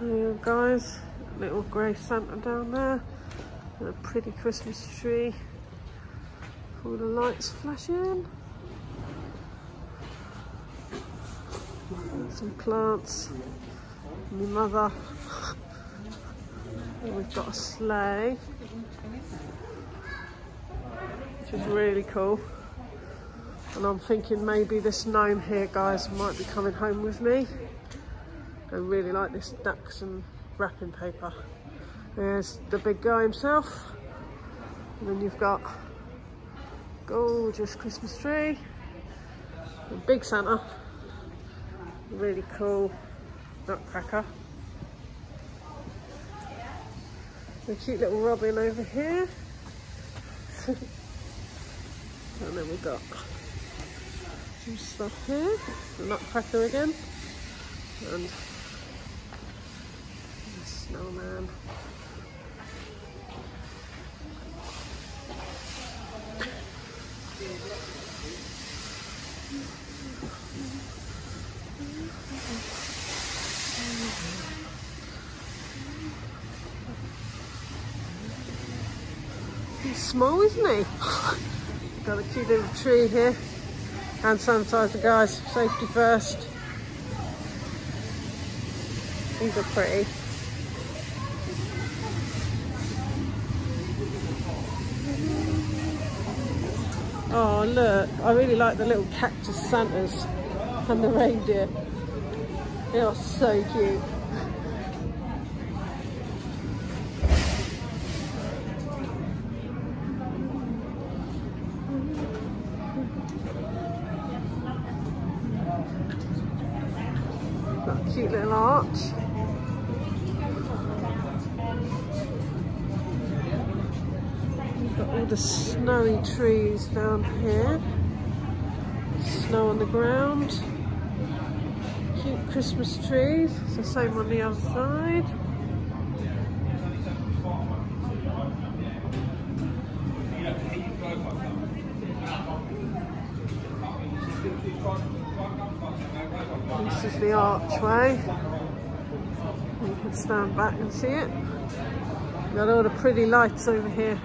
There guys. Little grey Santa down there. And a pretty Christmas tree. All the lights flashing. Some plants. My mother. And we've got a sleigh. Which is really cool. And I'm thinking maybe this gnome here, guys, might be coming home with me. I really like this Dachshund wrapping paper. There's the big guy himself. And then you've got gorgeous Christmas tree. A big Santa. Really cool nutcracker. A cute little robin over here. and then we've got some stuff here. The nutcracker again. And snowman. He's small, isn't he? Got a cute little tree here. Hand sanitizer, guys. Safety first. These are pretty. Oh, look. I really like the little cactus Santas and the reindeer. They are so cute. Down here. Snow on the ground. Cute Christmas trees. It's the same on the other side. This is the archway. You can stand back and see it. Got all the pretty lights over here.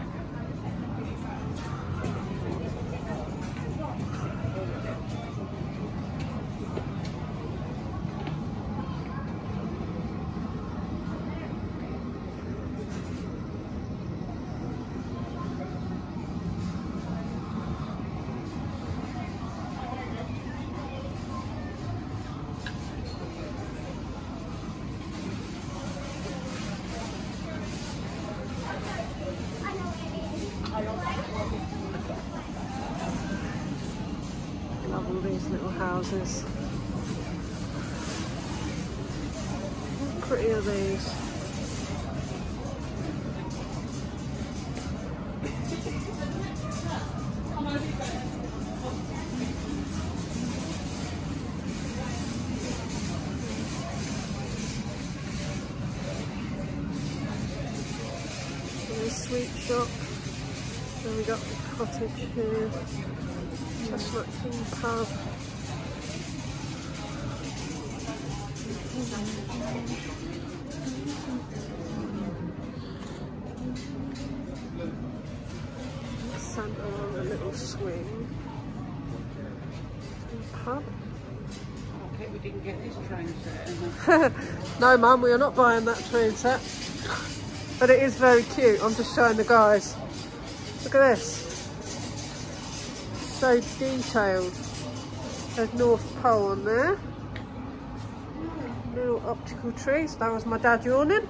Santa on a little swing. Pub. Okay, we didn't get this train set. no, Mum, we are not buying that train set. But it is very cute. I'm just showing the guys. Look at this. So detailed. There's North Pole on there. Little optical trees. That was my dad yawning.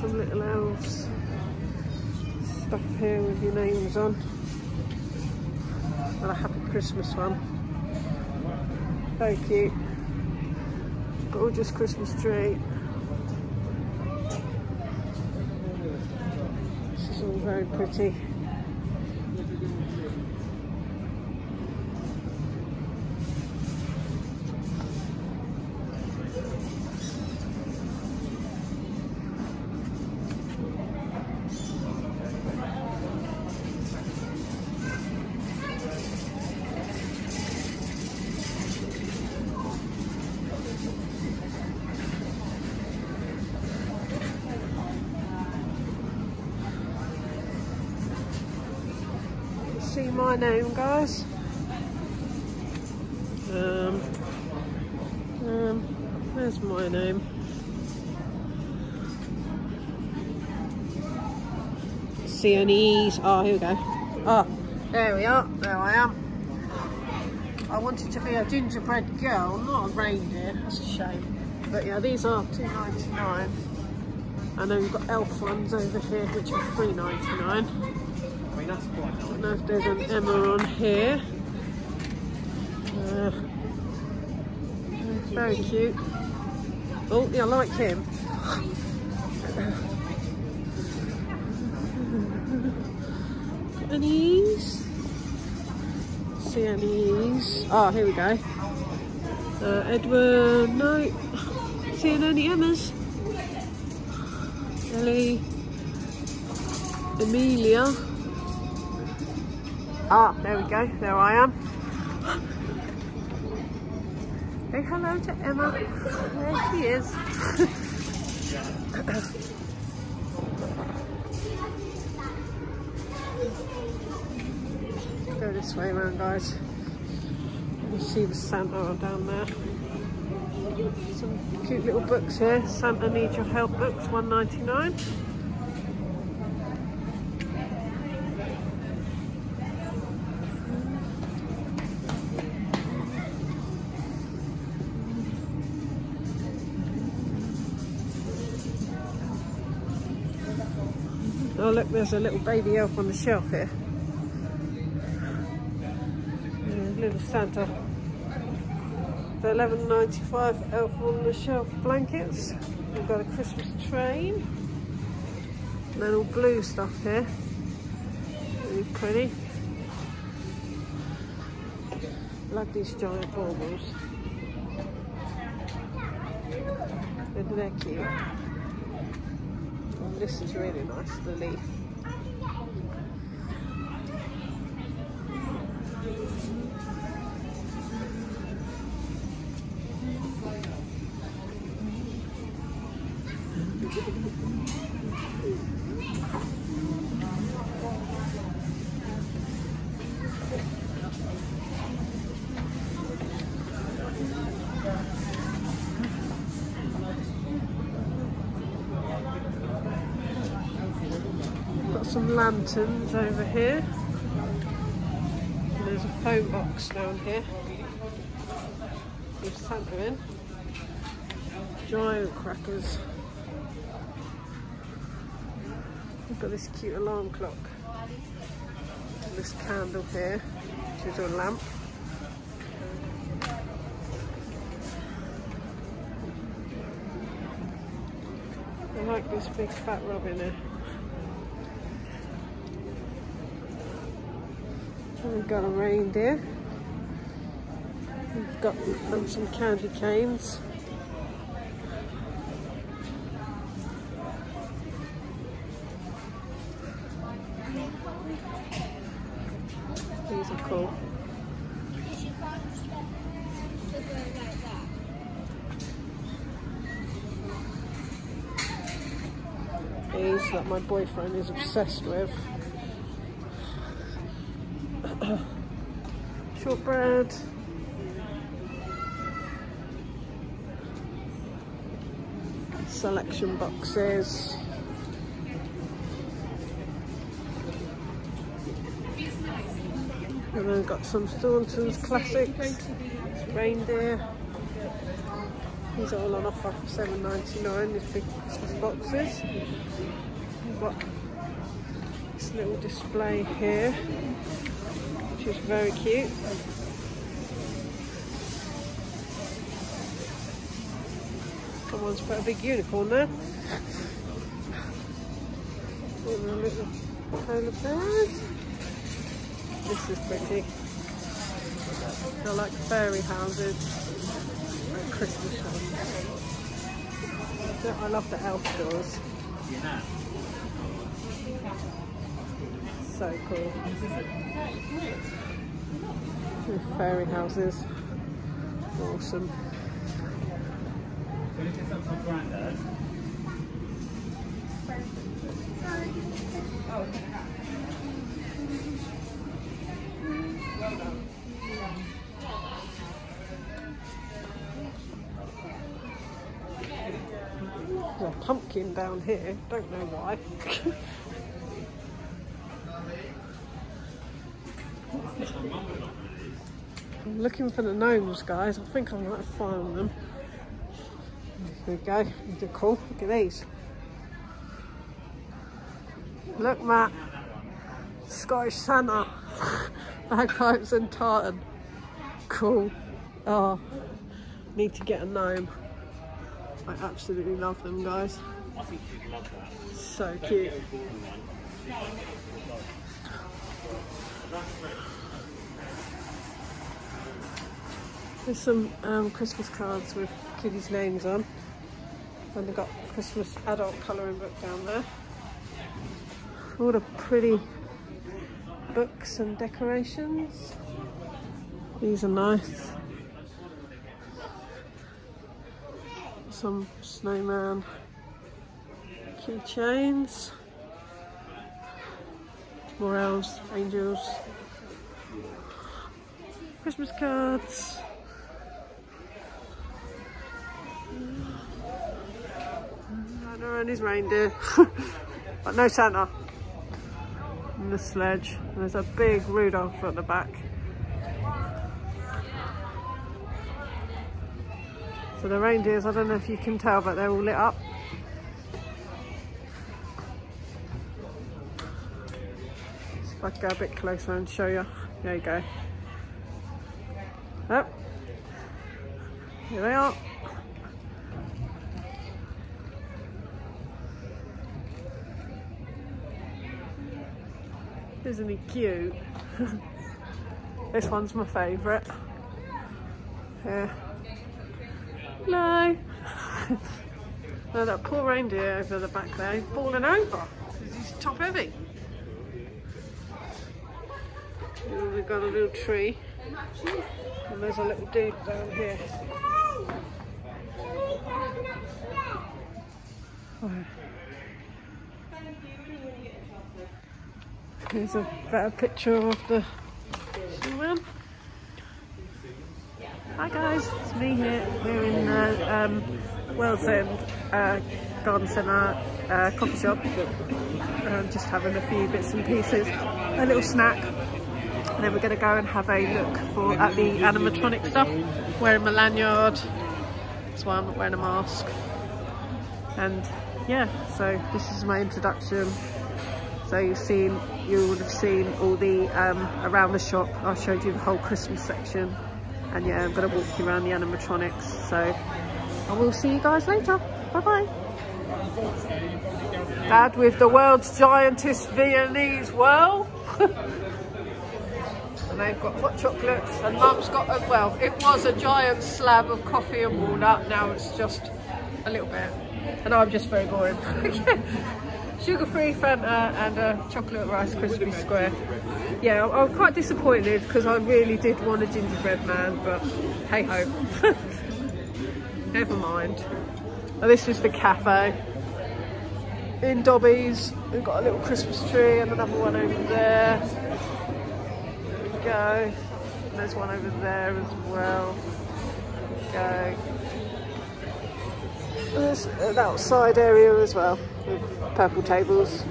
Some little elves. Stuff here with your names on. And a happy Christmas one. Very cute. Gorgeous Christmas tree. This is all very pretty. My name, guys. Um, um, where's my name? See? Oh, here we go. Oh, there we are. There I am. I wanted to be a gingerbread girl, not a reindeer. That's a shame. But yeah, these are two ninety nine. And then we've got elf ones over here, which are three ninety nine. I mean, that's quite I nice. Don't know if there's an Emma on here. Uh, very cute. Oh, yeah, I like him. Annie's. See Annie's. Oh, here we go. Uh, Edward, no. Seeing any Emmas? Ellie. Amelia. Ah, there we go. There I am. Say hello to Emma. There she is. go this way around, guys. You see the Santa down there. Some cute little books here. Santa Needs Your Help books, 1.99. look, there's a little baby elf on the shelf here. Little Santa. The 11.95 elf on the shelf blankets. We've got a Christmas train. All blue stuff here. Really pretty. Love these giant baubles. They're cute. This is really nice, the leaf. Got some lanterns over here. And there's a phone box down here. With Santa in. Giant crackers. We've got this cute alarm clock. And this candle here, which is a lamp. I like this big fat robin here. We've got a reindeer. We've got um, some candy canes. These are cool. These that my boyfriend is obsessed with. Shortbread. Selection boxes. And then got some Thorntons classics. Reindeer. These are all on offer for seven ninety nine. These big boxes. Got this little display here, which is very cute. Someone's put a big unicorn there. And a little polar bears. This is pretty. I like fairy houses Christmas ones. I love the elf doors. So cool. Fairy houses. Awesome. A pumpkin down here, don't know why. I'm looking for the gnomes guys, I think I might find them. There we go. They're cool. Look at these. Look, Matt. Scottish Santa. Bagpipes and tartan. Cool. Oh, need to get a gnome. I absolutely love them, guys. Love. So cute. There's some um, Christmas cards with kiddies' names on. And they've got Christmas adult colouring book down there. All the pretty books and decorations. These are nice. Some snowman keychains. More elves, angels. Christmas cards. And his reindeer. but no Santa. And the sledge. And there's a big Rudolph at the back. So the reindeers, I don't know if you can tell, but they're all lit up. If I go a bit closer and show you. There you go. Oh, here they are. Isn't he cute? this one's my favourite. Here. Hello. now that poor reindeer over the back there, he's falling over because he's top heavy. And we've got a little tree. And there's a little dude down here. Oh. Here's a better picture of the snowman. Hi guys, it's me here. We're in the um, World's End uh, Garden Centre uh, coffee shop. Um, just having a few bits and pieces, a little snack. And then we're going to go and have a look for at the animatronic stuff. Wearing my lanyard. That's why I'm not wearing a mask. And yeah, so this is my introduction. So you've seen, you would have seen all the um, around the shop. I showed you the whole Christmas section. And yeah, I'm gonna walk you around the animatronics. So I will see you guys later. Bye bye. Dad with the world's giantest Viennese whirl. and they've got hot chocolates and mum's got, a, well, it was a giant slab of coffee and walnut. Now it's just a little bit. And I'm just very boring. Sugar-free Fanta uh, and a chocolate rice crispy square. Yeah, I'm, quite disappointed because I really did want a gingerbread man, but hey ho. Never mind. This is the cafe in Dobbies. We've got a little Christmas tree and another one over there. There we go. And there's one over there as well. There we go. There's an outside area as well purple tables.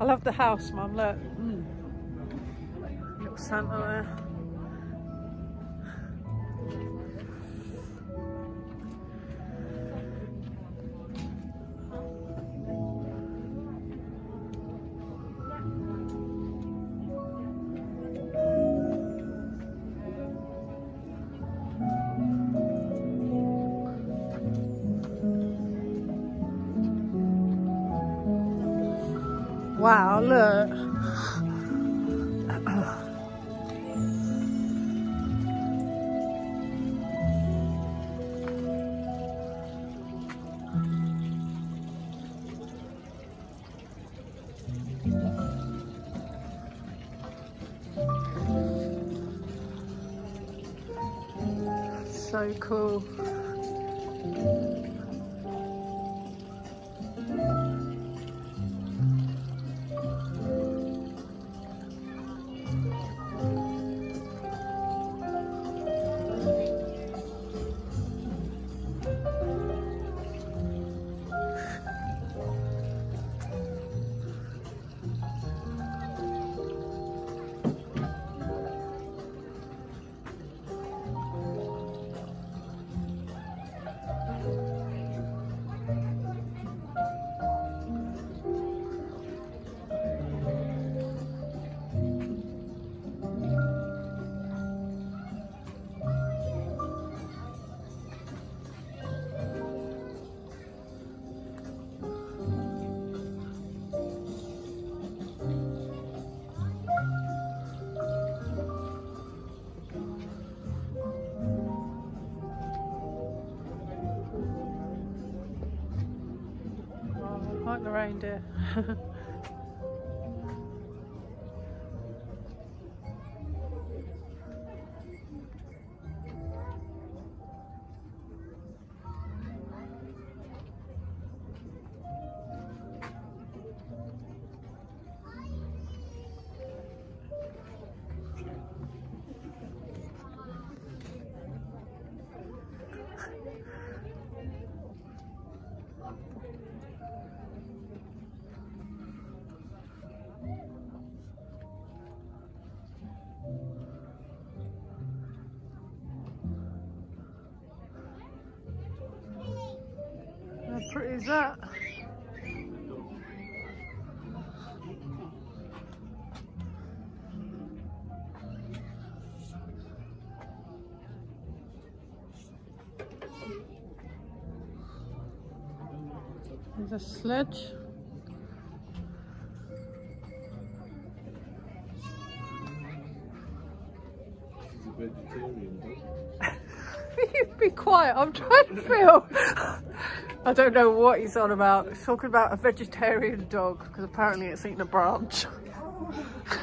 I love the house, Mum, look. Little Santa there. So cool. Like the is that? There's a sledge. Vegetarian dog. you be quiet, I'm trying to film. I don't know what he's on about. He's talking about a vegetarian dog because apparently it's eaten a branch.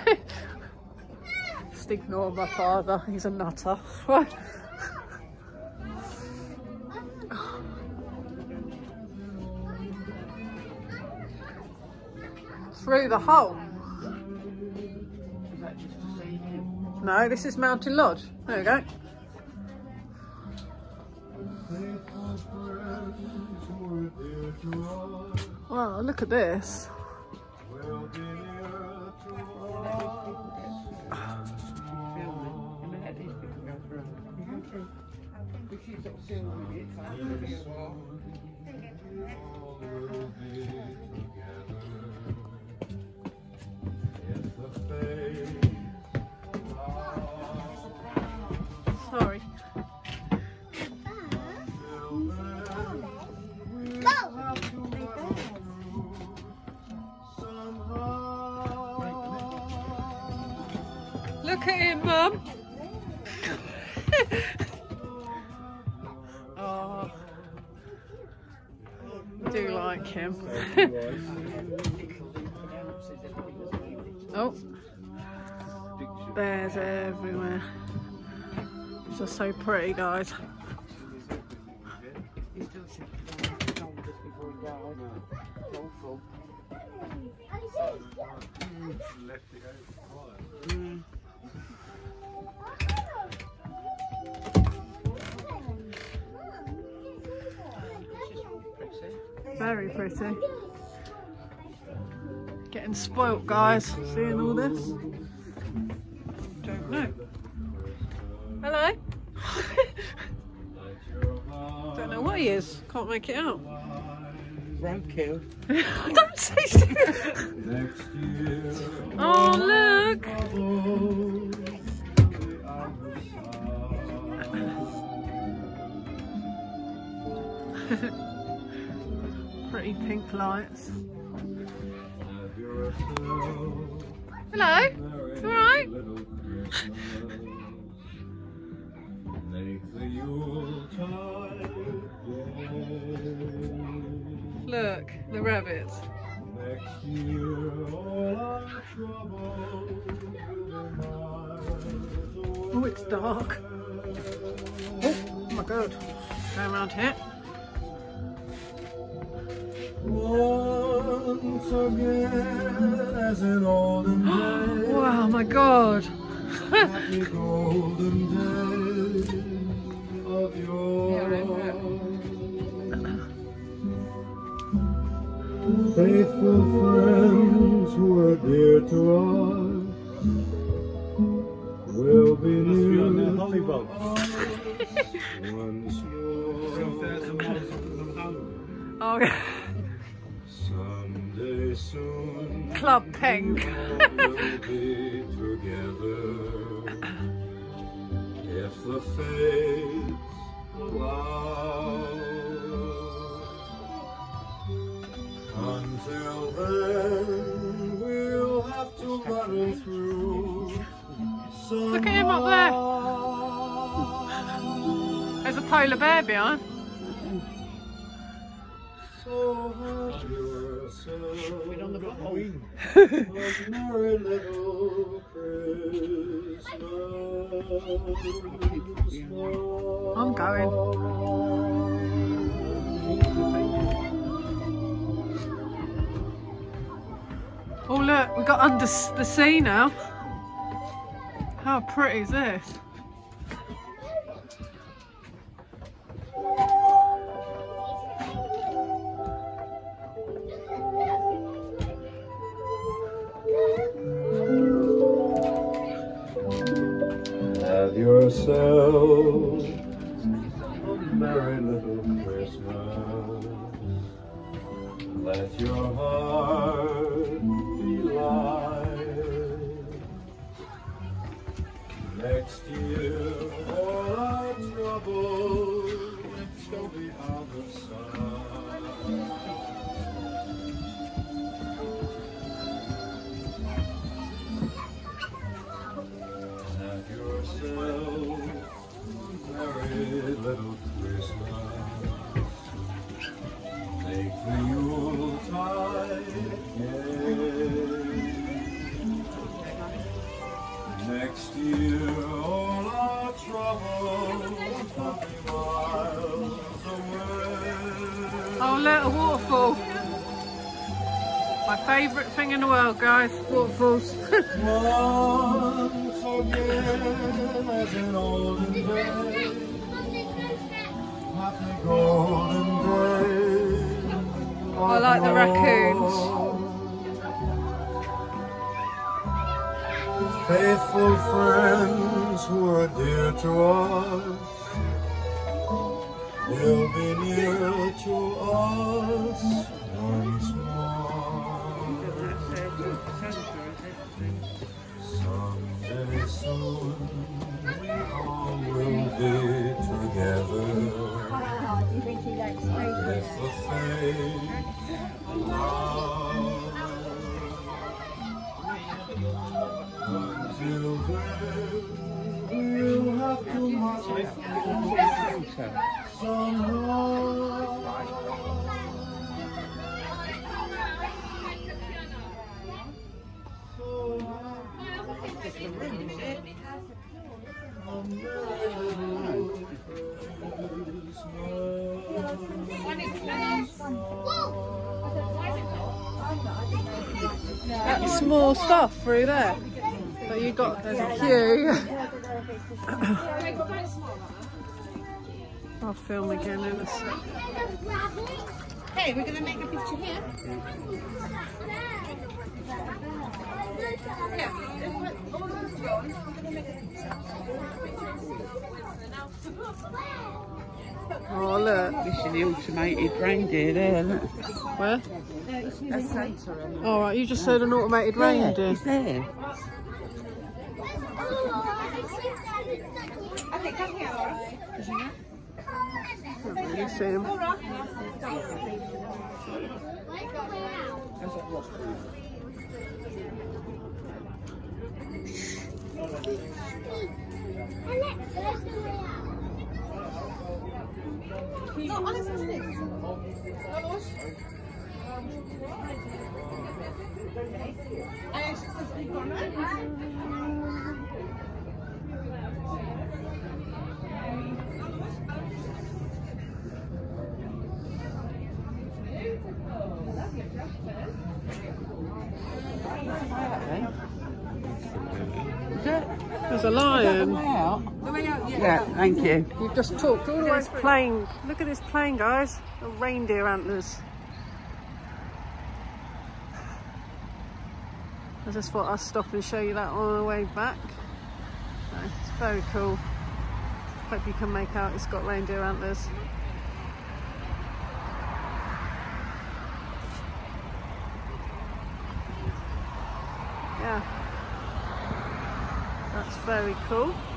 Just ignore my father, he's a nutter. Through the hole. No, this is Mountain Lodge. There we go. Wow, look at this. At oh, I do like him. oh, bears everywhere. These are so pretty, guys. Pretty. Getting spoilt, guys, seeing all this. Don't know. Hello? Don't know what he is. Can't make it out. Roadkill. Don't say so. Oh, look. Pretty pink lights. Hello. You alright? Make the Yuletide gay. Look, the rabbits. Next year, all our troubles will be miles Oh, it's dark. Oh, oh my god. Going around here. Wow, my god. happy golden days of yore. Faithful friends who are dear to us will be near once more. Oh, Club Peng. together if the fates allow. Until then, we'll have to muddle through. Look at him up there. There's a polar bear behind. Merry little Christmas. I'm going. Oh look, we got under the sea now. How pretty is this? Next year, all our troubles will be miles away. Oh look, a waterfall. My favourite thing in the world, guys. Waterfalls. Once again, as in olden days, happy golden days. I like the raccoons. Faithful friends who are dear to us will be near to us once more. Someday soon we all will be together. Do you think he likes If the fate allows. That's small stuff through there. But you got there's a queue. I'll film again in a sec. Hey, we're going to make a picture here. Oh look, This is the automated reindeer there, isn't it? where? That's Santa, isn't it? All right, you just said an automated reindeer. It's there. You see him? Is There's a The lion. way out? Yeah, thank you. You've just talked all the way. This plane. Look at this plane, guys. The reindeer antlers. I just thought I'd stop and show you that on the way back. It's very cool. Hope you can make out it's got reindeer antlers. Yeah. That's very cool.